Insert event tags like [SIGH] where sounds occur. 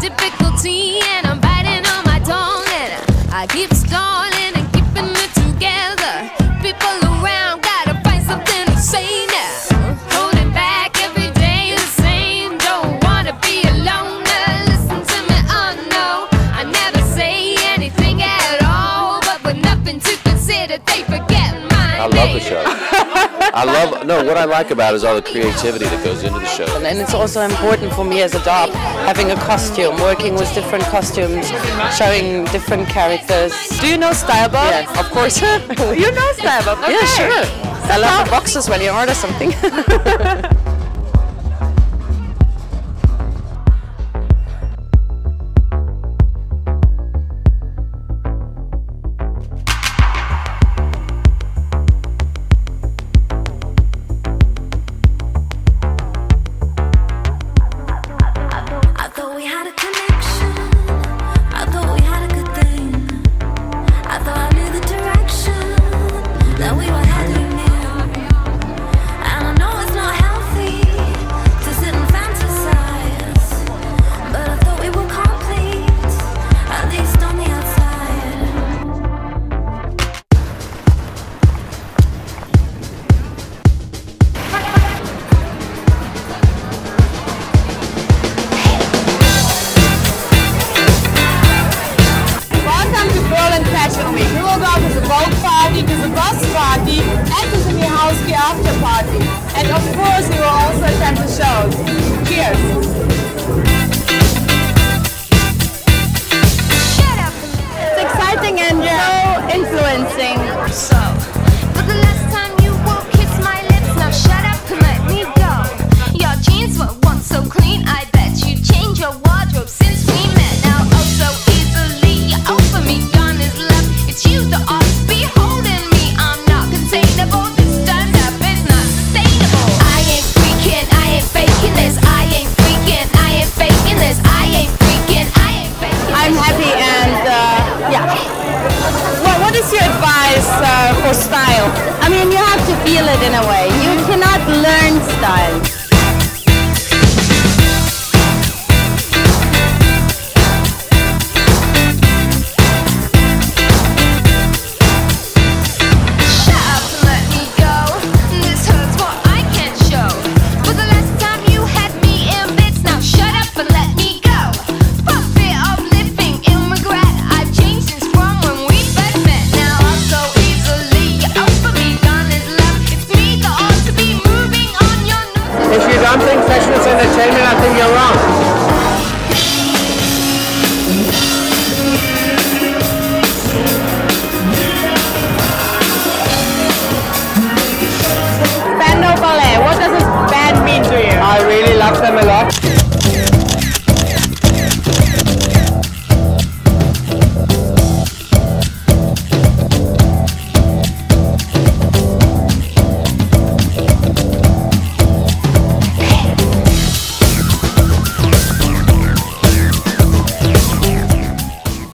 difficulty and I'm biting on my tongue and I keep stalling and keeping it together. People around gotta find something to say now. Holding back every day the same. Don't wanna be alone. Listen to me, oh no. I never say anything at all, but with nothing to consider, they forget my I love the show. [LAUGHS] I love no. What I like about it is all the creativity that goes into the show. And it's also important for me as a doll having a costume, working with different costumes, showing different characters. Do you know Stylebop? Yes, of course. [LAUGHS] You know Stylebop? Okay. Yeah, sure. I love the boxes when you order something. [LAUGHS] Course, we will also attend the shows. It in a way. You cannot learn style. Entertainment, I think you're wrong. Spandau Ballet. What does this band mean to you? I really love them a lot.